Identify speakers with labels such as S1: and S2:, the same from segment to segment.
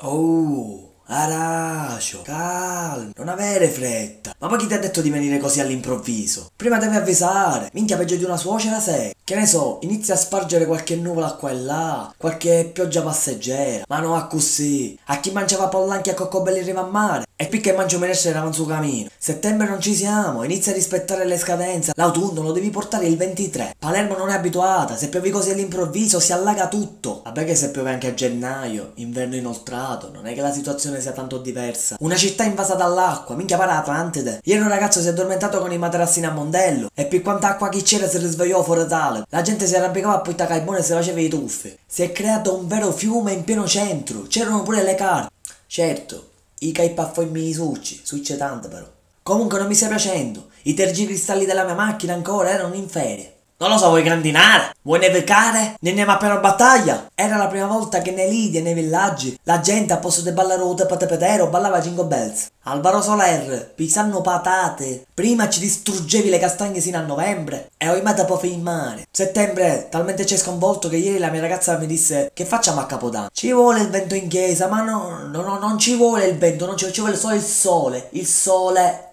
S1: Oh, Aracio, calmo, non avere fretta. Ma poi chi ti ha detto di venire così all'improvviso? Prima devi avvisare, minchia peggio di una suocera sei. Che ne so, inizia a spargere qualche nuvola qua e là, qualche pioggia passeggera. Ma no a così. A chi mangiava pollanchi a coccobelli in riva a mare. E qui che mangio menesce eravamo su cammino. Settembre non ci siamo, inizia a rispettare le scadenze. L'autunno lo devi portare il 23. Palermo non è abituata, se piovi così all'improvviso si allaga tutto. Vabbè che se piove anche a gennaio, inverno inoltrato, non è che la situazione sia tanto diversa. Una città invasa dall'acqua, minchia para Atlantide. Ieri un ragazzo si è addormentato con i materassini a mondello. E più quanta acqua chi c'era si risvegliò fuori tale. La gente si arrampicava a Puita Caibone e si faceva i tuffi. Si è creato un vero fiume in pieno centro. C'erano pure le carte. Certo, i caipaffoimi succi, succe tante però. Comunque non mi stai piacendo. I tergicristalli della mia macchina ancora erano in ferie. Non lo so, vuoi grandinare? Vuoi nevicare? Ne andiamo appena a battaglia? Era la prima volta che nei lidi nei villaggi la gente a posto di ballare o patepetero ballava Jingle Bells. Alvaro Soler, pisanno patate. Prima ci distruggevi le castagne sino a novembre e ora dopo in mare. Settembre talmente ci è sconvolto che ieri la mia ragazza mi disse che facciamo a Capodanno? Ci vuole il vento in chiesa, ma no, no, no non ci vuole il vento, non ci, ci vuole solo il sole. Il sole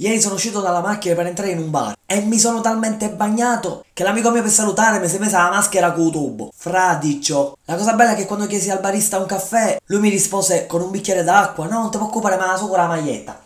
S1: Ieri sono uscito dalla macchina per entrare in un bar e mi sono talmente bagnato che l'amico mio per salutare mi si è messa la maschera con tubo. Fradicio. La cosa bella è che quando chiesi al barista un caffè, lui mi rispose con un bicchiere d'acqua, no, non ti preoccupare, ma la suo con la maglietta.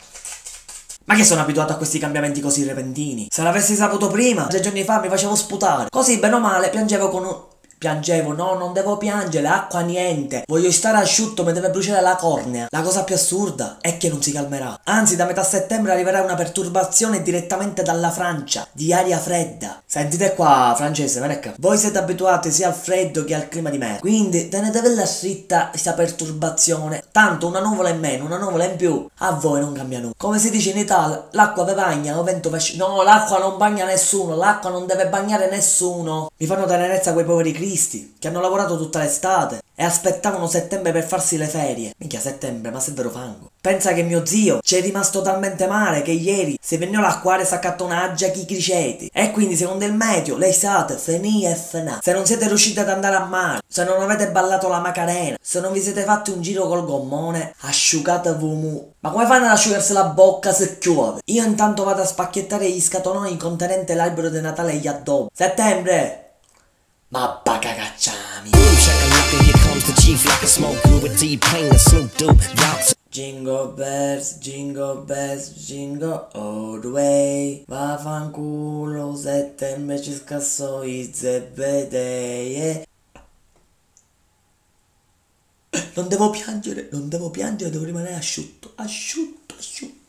S1: Ma che sono abituato a questi cambiamenti così repentini? Se l'avessi saputo prima, tre giorni fa mi facevo sputare. Così, bene o male, piangevo con un Piangevo, no, non devo piangere, acqua niente. Voglio stare asciutto, mi deve bruciare la cornea. La cosa più assurda è che non si calmerà. Anzi, da metà settembre arriverà una perturbazione direttamente dalla Francia, di aria fredda. Sentite qua, francese, venecca. Voi siete abituati sia al freddo che al clima di merda. Quindi teneteve la scritta questa perturbazione. Tanto una nuvola in meno, una nuvola in più, a voi non cambia nulla. Come si dice in Italia, l'acqua ve bagna, o vento pesce. No, l'acqua non bagna nessuno, l'acqua non deve bagnare nessuno. Mi fanno tenerezza quei poveri cristi cristi che hanno lavorato tutta l'estate e aspettavano settembre per farsi le ferie. Minchia, settembre, ma se vero fango. Pensa che mio zio ci è rimasto talmente male che ieri si venne all'acquario e si accattonaggia chi criceti. E quindi, secondo il meteo, lei sate finì e finà. Se non siete riusciti ad andare a mare, se non avete ballato la macarena, se non vi siete fatti un giro col gommone, asciugatevi mu. Ma come fanno ad asciugarsi la bocca se chiove? Io intanto vado a spacchettare gli scatoloni contenente l'albero di Natale e gli addobbi. Settembre! Ma bagagacciami.
S2: Boom, shakalaka, here comes the chief like a smoke good with T-Pain and Snoop Dogg.
S1: Jingle bells, jingle bells, jingle all the way. Vaffanculo, settembre ci scasso i zebedee. Non devo piangere, non devo piangere, devo rimanere asciutto, asciutto, asciutto.